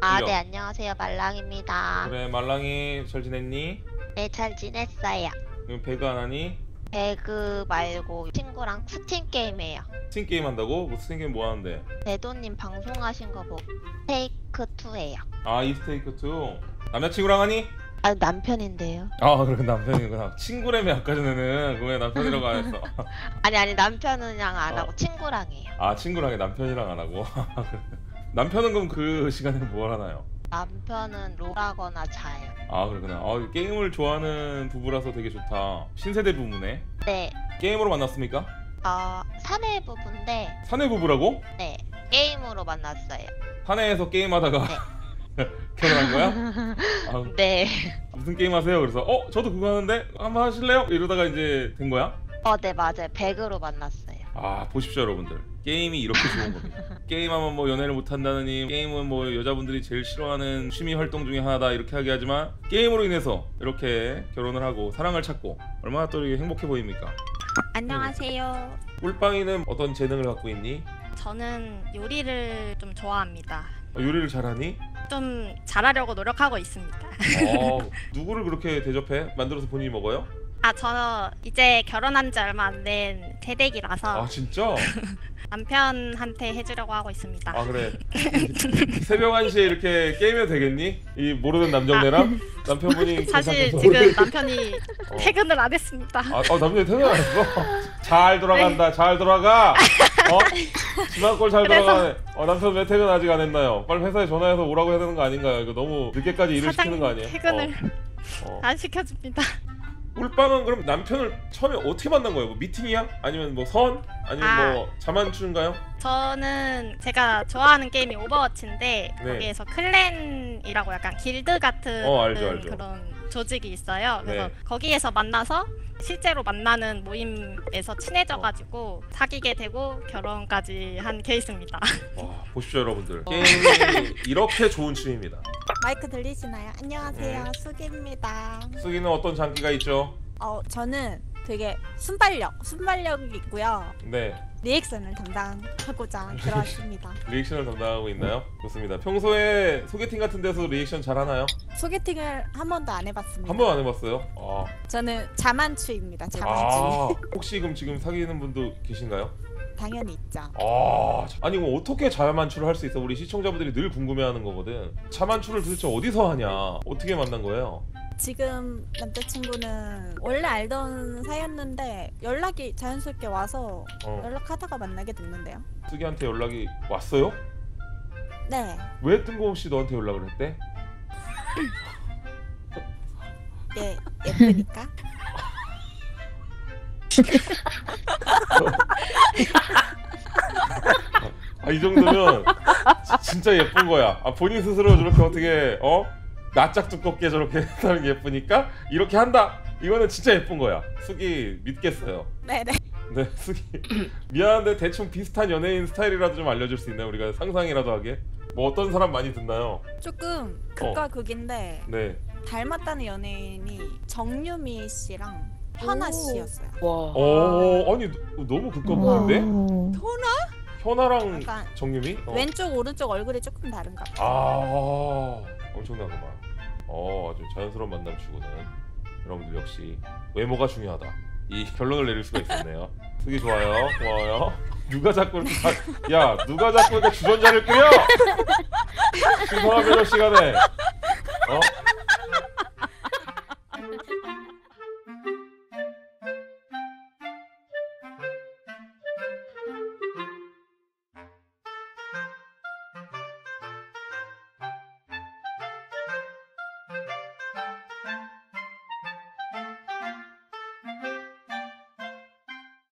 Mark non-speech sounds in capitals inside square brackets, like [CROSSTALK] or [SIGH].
아. 네, 안녕하세요. 말랑입니다. 그래 말랑이 잘 지냈니? 네, 잘 지냈어요. 그럼 배그 안 하니? 배그 말고 친구랑 스팀 게임해요. 스팀 게임 한다고? 뭐 스팀 게임 뭐 하는데? 대도님 방송하신 거 보고 테이크 2예요. 아 이스테이크 2 남자친구랑 하니? 아, 남편인데요. 아 그래 남편이구나 친구라며 아까 전에는 그왜 남편이라고 안 했어 [LAUGHS] 아니, 아니, 남편은랑 안 어. 하고 친구랑 해요. 아 친구랑 해 남편이랑 안 하고 [LAUGHS] 남편은 그럼 그 시간에 뭘 하나요? 남편은 롤하거나 자요. 아 그렇구나 아, 게임을 좋아하는 부부라서 되게 좋다 신세대 부부네 네, 게임으로 만났습니까? 어, 사내 부부인데, 사내 부부라고? 네, 게임으로 만났어요. 사내에서 게임하다가 [LAUGHS] [LAUGHS] 결혼한 거야? 아, [LAUGHS] 네. 무슨 게임 하세요? 그래서 어 저도 그거 하는데 한번 하실래요? 이러다가 이제 된 거야? 어, 네, 맞아요. 배그로 만났어요. 아 보십시오 여러분들 게임이 이렇게 좋은 겁니다 [LAUGHS] 게임하면 뭐 연애를 못한다느니 게임은 뭐 여자분들이 제일 싫어하는 취미 활동 중에 하나다 이렇게 하게 하지만 게임으로 인해서 이렇게 결혼을 하고 사랑을 찾고 얼마나 또 이게 행복해 보입니까 안녕하세요. 꿀빵이는 어떤 재능을 갖고 있니? 저는 요리를 좀 좋아합니다. 어, 요리를 잘하니? 좀 잘하려고 노력하고 있습니다. 어, 누구를 그렇게 대접해? 만들어서 본인이 먹어요? 아, 저 이제 결혼한 지 얼마 안 된 새댁이라서 아 진짜? [LAUGHS] 남편한테 해주려고 하고 있습니다. 아 그래 [LAUGHS] 새벽 1시에 이렇게 게임해도 되겠니? 이 모르는 남정네랑 남편분이 [LAUGHS] 사실. 지금 남편이 어. 퇴근을 안 했습니다. 아, 어, 남편이 퇴근했어? 잘 돌아간다 잘 돌아가 어? 지난골 잘 그래서- 돌아가네 어, 남편 왜 퇴근 아직 안 했나요? 빨리 회사에 전화해서 오라고 해야 되는 거 아닌가요? 이거 너무 늦게까지 일을 시키는 거 아니에요? 퇴근을 어, 어. 안 시켜줍니다. 꿀빵은 그럼 남편을 처음에 어떻게 만난 거예요? 뭐 미팅이야? 아니면 뭐 선? 아니면 아. 뭐 자만추인가요? 저는 제가 좋아하는 게임이 오버워치인데 네. 거기에서 클랜이라고 약간 길드 같은 어, 알죠, 알죠. 그런 조직이 있어요. 그래서 네. 거기에서 만나서 실제로 만나는 모임에서 친해져가지고 사귀게 되고 결혼까지 한 케이스입니다. [LAUGHS] 와 보십시오 여러분들 게임이 이렇게 좋은 취미입니다 마이크 들리시나요? 안녕하세요, 네. 수기입니다. 수기는 어떤 장기가 있죠? 어, 저는 되게 순발력, 순발력이 있고요. 네 리액션을 담당하고자 [LAUGHS] 들어왔습니다. 리액션을 담당하고 있나요? 좋습니다 평소에 소개팅 같은 데서 리액션 잘 하나요? 소개팅을 한 번도 안 해봤습니다. 한 번 안 해봤어요? 아, 저는 자만추입니다. 자만추. 아 [LAUGHS] 혹시 그럼 지금 사귀는 분도 계신가요? 당연히 있죠. 아 아니 그럼 어떻게 자만추를 할 수 있어? 우리 시청자분들이 늘 궁금해하는 거거든 자만추를 도대체 어디서 하냐? 어떻게 만난 거예요? 지금 남자친구는 원래 알던 사이였는데 연락이 자연스럽게 와서 어 연락하다가 만나게 됐는데요. 쓰기한테 연락이 왔어요? 네, 왜 뜬금없이 너한테 연락을 했대? [LAUGHS] 예, 예쁘니까. 아 이 정도면 지- 진짜 예쁜 거야. 아 본인 스스로 저렇게 어떻게 어 낯짝 두껍게 저렇게 [LAUGHS] 하는 게 예쁘니까 이렇게 한다. 이거는 진짜 예쁜 거야. 숙이 믿겠어요. 네, 네. 네 숙이 미안한데 대충 비슷한 연예인 스타일이라도 좀 알려줄 수 있나요? 우리가 상상이라도 하게. 뭐 어떤 사람 많이 듣나요? 조금 극과 극인데 네. 닮았다는 연예인이 정유미 씨랑 현아 씨였어요. 어 아니 너- 너무 극과극인데? 현아? 현아랑 약간 정유미? 어. 왼쪽 오른쪽 얼굴이 조금 다른가 봐. 아 엄청나구만. 어 아주 자연스러운 만남 추구는 여러분들 역시 외모가 중요하다. 이 결론을 내릴 수가 있었네요. 쓰기 좋아요, 고마워요. 누가 자꾸 이렇게 다, 야 누가 자꾸 이렇게 주전자를? 신성한 배려 [LAUGHS] 시간에 어